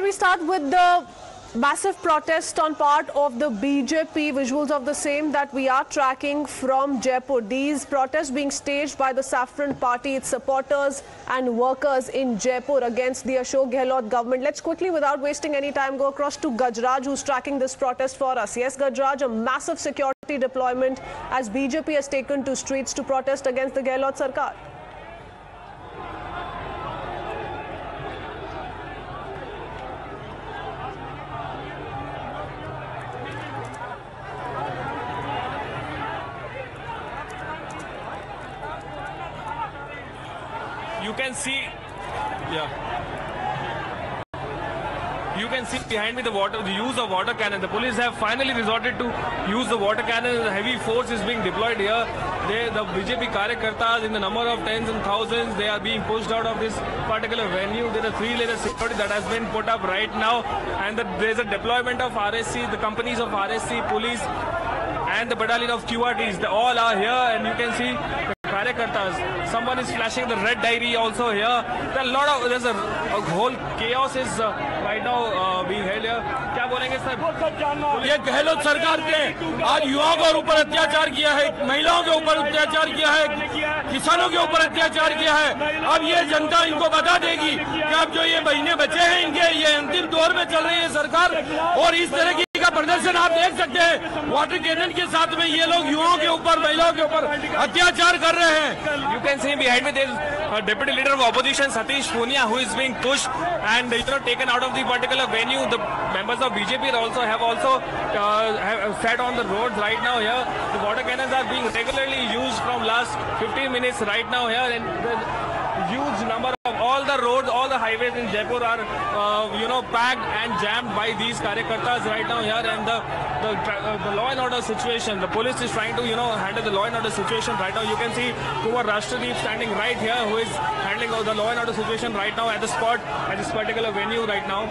right, we start with the massive protest on part of the BJP, visuals of the same that we are tracking from Jaipur. These protests being staged by the Saffron Party, its supporters and workers in Jaipur against the Ashok Gehlot government. Let's quickly, without wasting any time, go across to Gajraj, who's tracking this protest for us. Yes, Gajraj, a massive security deployment as BJP has taken to streets to protest against the Gehlot Sarkar. You can see yeah. You can see behind me the water the use of water cannon. The police have finally resorted to use the water cannon. The heavy force is being deployed here. They the bjp karyakartas in the number of tens and thousands they are being pushed out of this particular venue. There is three layer security that has been put up right now. And the, there's a deployment of rsc the companies of rsc police and the battalion of qrts they all are here and you can see Karyakartas. Someone is flashing the red diary also here. There are a lot of there's a, a whole chaos is uh, right now uh, being held here. क्या बोलेंगे sir ये गहलोत सरकार ने आज युवाओं के ऊपर अत्याचार किया है महिलाओं के ऊपर अत्याचार किया है किसानों के ऊपर अत्याचार किया है अब ये जनता इनको बता देगी कि अब जो ये महीने बचे हैं इनके ये अंतिम दौर में चल रही है सरकार और इस तरह की का का प्रदर्शन आप देख सकते हैं। वाटर कैनन के साथ में ये लोग युवाओं के ऊपर, महिलाओं के ऊपर अत्याचार कर रहे हैं। You can see behind me there deputy leader of opposition Satish Poonia who is being push and you know taken out of the particular venue the members of BJP also have also set on the roads right now here the water cannons are being regularly used from last 15 minutes right now here and huge number all the roads, all the highways in Jaipur are uh, you know packed and jammed by these karyakartas right now here and the the, uh, the law and order situation. The police is trying to you know handle the law and order situation right now. You can see Kunwar Rashtradeep standing right here who is handling the law and order situation right now at the spot at this particular venue right now.